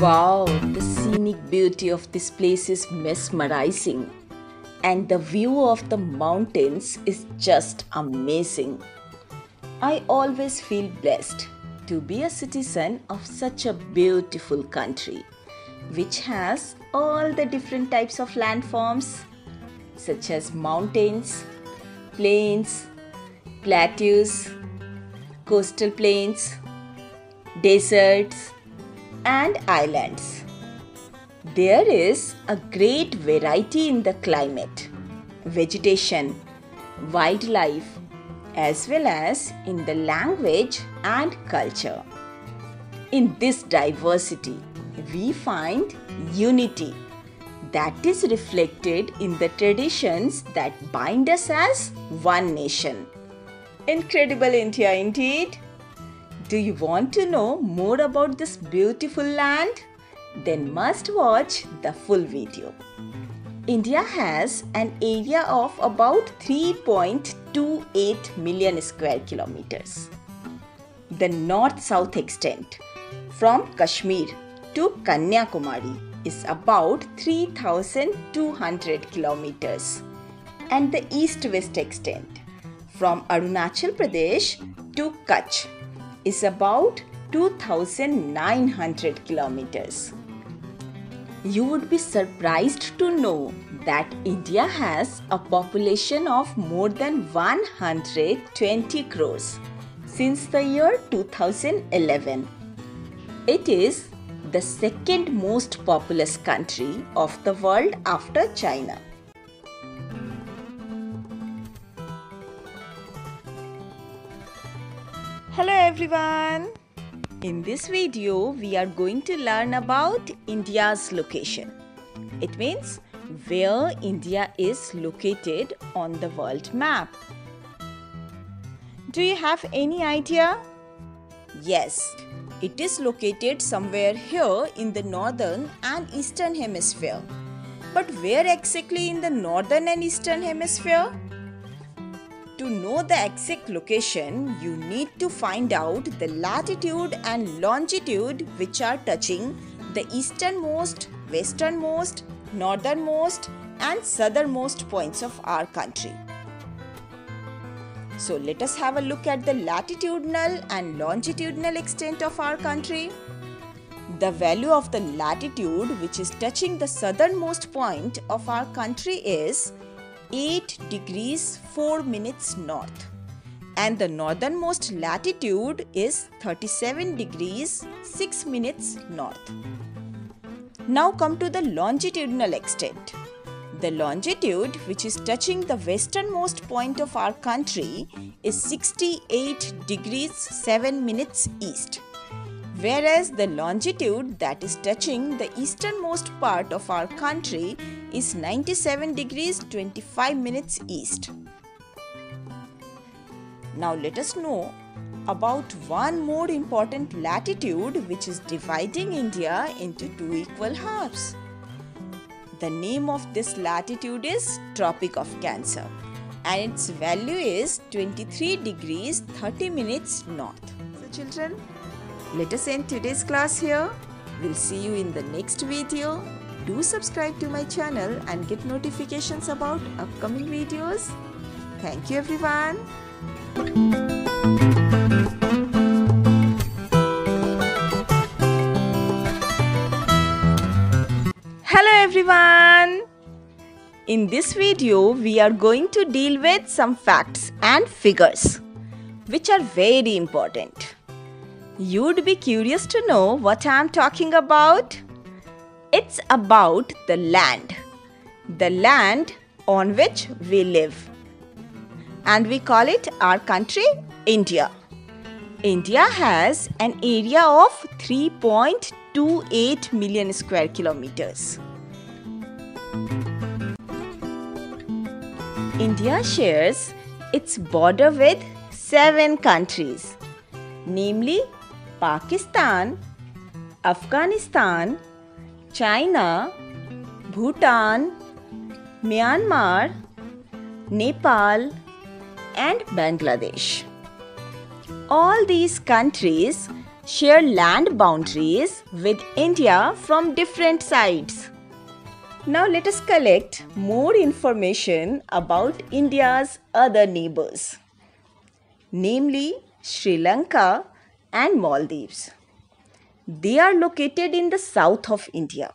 Wow, the scenic beauty of this place is mesmerizing, and the view of the mountains is just amazing. I always feel blessed to be a citizen of such a beautiful country, which has all the different types of landforms, such as mountains, plains, plateaus, coastal plains, deserts, and islands. There is a great variety in the climate, vegetation, wildlife, as well as in the language and culture. In this diversity, we find unity that is reflected in the traditions that bind us as one nation. Incredible India indeed! Do you want to know more about this beautiful land? Then must watch the full video. India has an area of about 3.28 million square kilometers. The north-south extent from Kashmir to Kanyakumari is about 3200 kilometers and the east-west extent from Arunachal Pradesh to Kutch is about 2900 kilometers. You would be surprised to know that India has a population of more than 120 crores since the year 2011. It is the second most populous country of the world after China. Hello everyone! In this video, we are going to learn about India's location. It means where India is located on the world map. Do you have any idea? Yes, it is located somewhere here in the northern and eastern hemisphere. But where exactly in the northern and eastern hemisphere? To know the exact location, you need to find out the latitude and longitude which are touching the easternmost, westernmost, northernmost, and southernmost points of our country. So let us have a look at the latitudinal and longitudinal extent of our country. The value of the latitude which is touching the southernmost point of our country is 8 degrees 4 minutes north and the northernmost latitude is 37 degrees 6 minutes north. Now come to the longitudinal extent. The longitude which is touching the westernmost point of our country is 68 degrees 7 minutes east whereas the longitude that is touching the easternmost part of our country is 97 degrees 25 minutes east. Now let us know about one more important latitude which is dividing India into two equal halves. The name of this latitude is Tropic of Cancer and its value is 23 degrees 30 minutes north. So children, let us end today's class here. We'll see you in the next video. Do subscribe to my channel and get notifications about upcoming videos. Thank you everyone. Everyone. In this video, we are going to deal with some facts and figures which are very important. You'd be curious to know what I'm talking about? It's about the land. The land on which we live. And we call it our country India. India has an area of 3.28 million square kilometers. India shares its border with seven countries, namely Pakistan, Afghanistan, China, Bhutan, Myanmar, Nepal, and Bangladesh. All these countries share land boundaries with India from different sides. Now let us collect more information about India's other neighbors, namely Sri Lanka and Maldives. They are located in the south of India.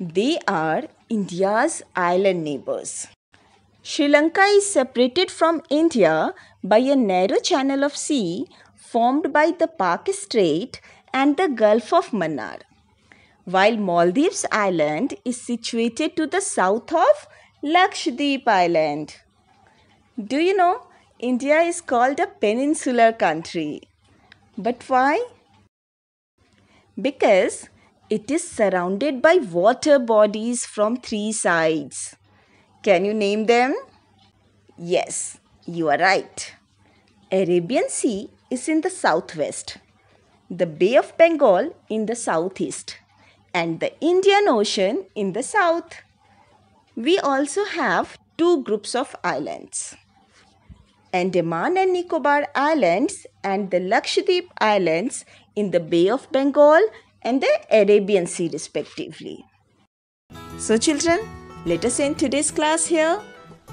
They are India's island neighbors. Sri Lanka is separated from India by a narrow channel of sea formed by the Palk Strait and the Gulf of Mannar while Maldives Island is situated to the south of Lakshadweep Island. Do you know India is called a peninsular country? But why? Because it is surrounded by water bodies from three sides. Can you name them? Yes, you are right. Arabian Sea is in the southwest, the Bay of Bengal in the southeast, and the Indian Ocean in the south. We also have two groups of islands. Andaman and Nicobar Islands and the Lakshadweep Islands in the Bay of Bengal and the Arabian Sea respectively. So children, let us end today's class here.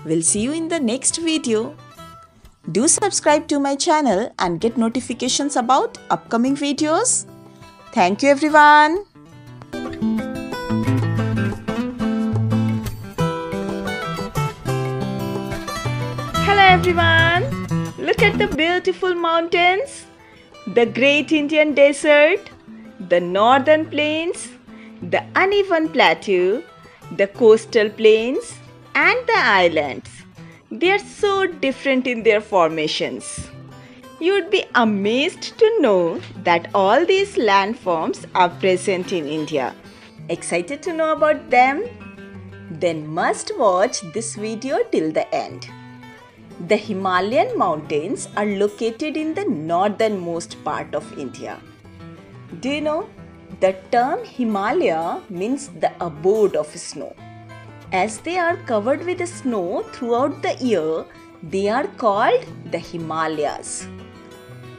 We'll see you in the next video. Do subscribe to my channel and get notifications about upcoming videos. Thank you everyone. Everyone. Look at the beautiful mountains, the great Indian desert, the northern plains, the uneven plateau, the coastal plains and the islands. They are so different in their formations. You would be amazed to know that all these landforms are present in India. Excited to know about them? Then must watch this video till the end. The Himalayan mountains are located in the northernmost part of India. Do you know? The term Himalaya means the abode of snow. As they are covered with snow throughout the year, they are called the Himalayas.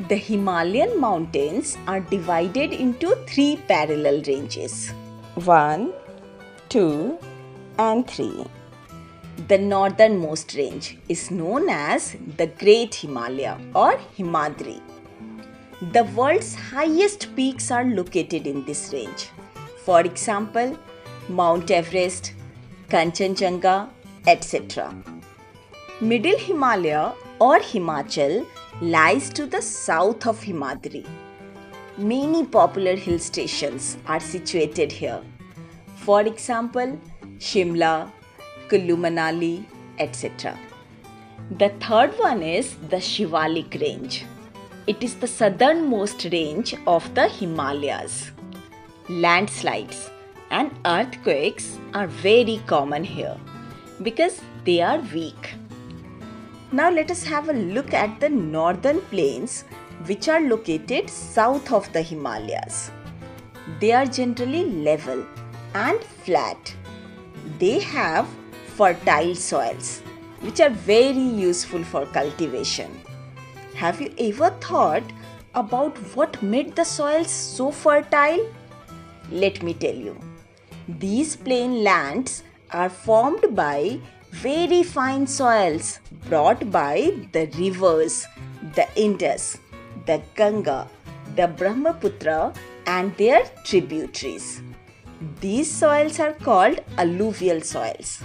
The Himalayan mountains are divided into three parallel ranges 1, 2, and 3. The northernmost range is known as the Great Himalaya or Himadri. The world's highest peaks are located in this range. For example, Mount Everest, Kanchenjunga, etc. Middle Himalaya or Himachal lies to the south of Himadri. Many popular hill stations are situated here. For example, Shimla, Kullu Manali, etc. The third one is the Shivalik range. It is the southernmost range of the Himalayas. Landslides and earthquakes are very common here because they are weak. Now let us have a look at the northern plains which are located south of the Himalayas. They are generally level and flat. They have fertile soils which are very useful for cultivation. Have you ever thought about what made the soils so fertile? Let me tell you. These plain lands are formed by very fine soils brought by the rivers, the Indus, the Ganga, the Brahmaputra, and their tributaries. These soils are called alluvial soils,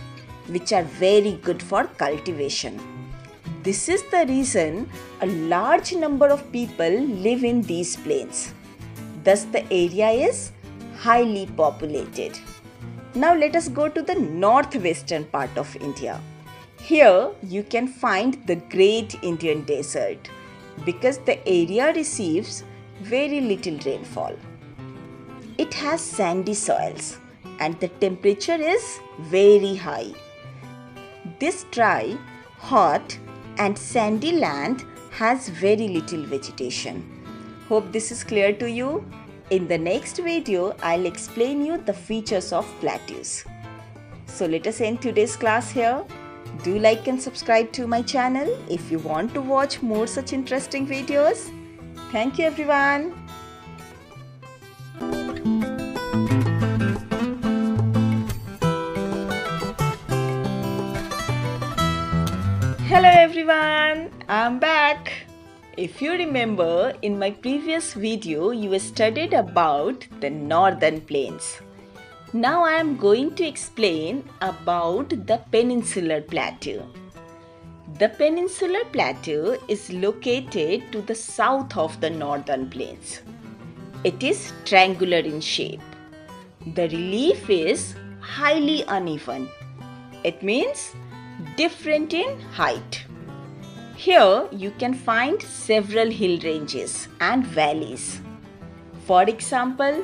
which are very good for cultivation. This is the reason a large number of people live in these plains. Thus, the area is highly populated. Now, let us go to the northwestern part of India. Here, you can find the Great Indian Desert because the area receives very little rainfall. It has sandy soils and the temperature is very high. This dry, hot, and sandy land has very little vegetation. Hope this is clear to you. In the next video, I'll explain you the features of plateaus. So let us end today's class here. Do like and subscribe to my channel if you want to watch more such interesting videos. Thank you everyone. Everyone, I'm back. If you remember, in my previous video, you studied about the northern plains. Now I am going to explain about the peninsular plateau. The peninsular plateau is located to the south of the northern plains. It is triangular in shape. The relief is highly uneven. It means different in height. Here you can find several hill ranges and valleys. For example,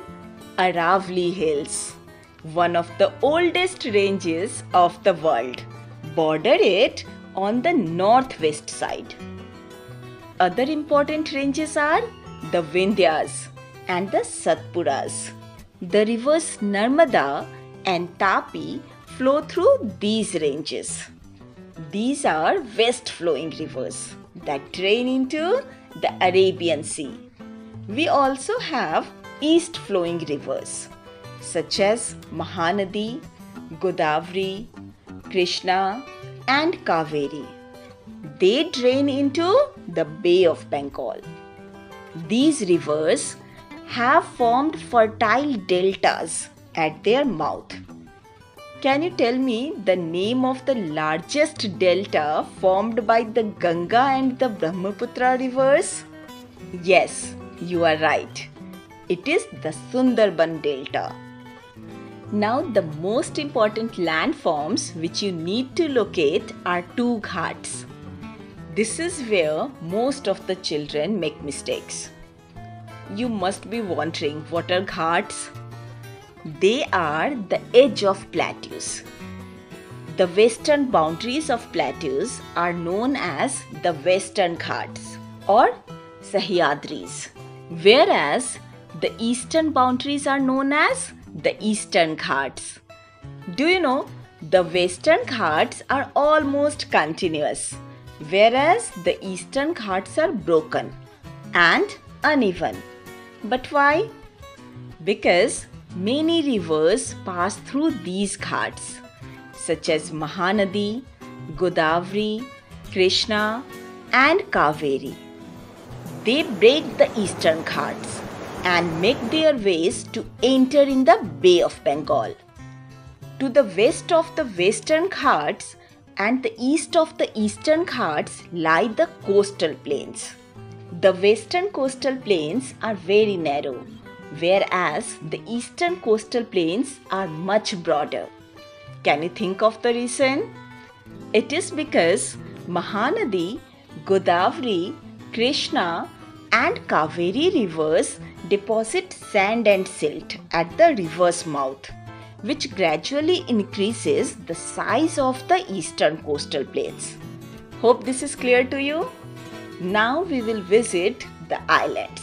Aravalli Hills, one of the oldest ranges of the world, border it on the northwest side. Other important ranges are the Vindhyas and the Satpuras. The rivers Narmada and Tapi flow through these ranges. These are west flowing rivers that drain into the Arabian Sea. We also have east flowing rivers such as Mahanadi, Godavari, Krishna, and Kaveri. They drain into the Bay of Bengal. These rivers have formed fertile deltas at their mouth can you tell me the name of the largest delta formed by the Ganga and the Brahmaputra rivers? Yes, you are right. It is the Sundarban Delta. Now, the most important landforms which you need to locate are two ghats. This is where most of the children make mistakes. You must be wondering what are ghats? They are the edge of plateaus. The western boundaries of plateaus are known as the Western Ghats or Sahyadris, whereas the eastern boundaries are known as the Eastern Ghats. Do you know the Western Ghats are almost continuous, whereas the Eastern Ghats are broken and uneven. But why? Because Many rivers pass through these ghats, such as Mahanadi, Godavari, Krishna, and Kaveri. They break the eastern ghats and make their ways to enter in the Bay of Bengal. To the west of the western ghats and the east of the eastern ghats lie the coastal plains. The western coastal plains are very narrow whereas the eastern coastal plains are much broader. Can you think of the reason? It is because Mahanadi, Godavari, Krishna, and Kaveri rivers deposit sand and silt at the river's mouth, which gradually increases the size of the eastern coastal plains. Hope this is clear to you. Now we will visit the islands.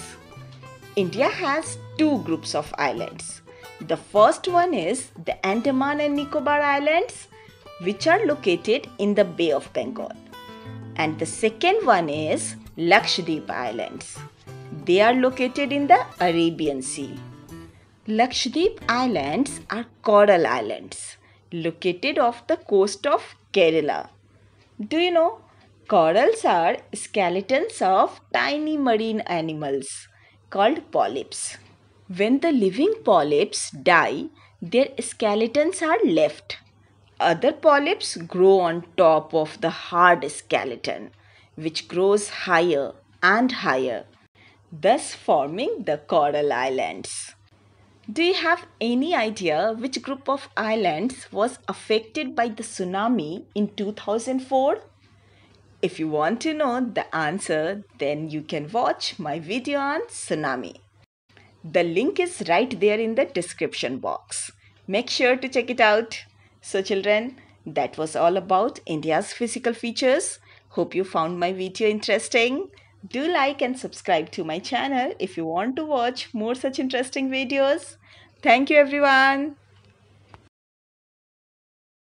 India has two groups of islands. The first one is the Andaman and Nicobar Islands, which are located in the Bay of Bengal. And the second one is Lakshadweep Islands. They are located in the Arabian Sea. Lakshadweep Islands are coral islands located off the coast of Kerala. Do you know? Corals are skeletons of tiny marine animals called polyps. When the living polyps die, their skeletons are left. Other polyps grow on top of the hard skeleton, which grows higher and higher, thus forming the coral islands. Do you have any idea which group of islands was affected by the tsunami in 2004? If you want to know the answer, then you can watch my video on tsunami. The link is right there in the description box. Make sure to check it out. So children, that was all about India's physical features. Hope you found my video interesting. Do like and subscribe to my channel if you want to watch more such interesting videos. Thank you everyone.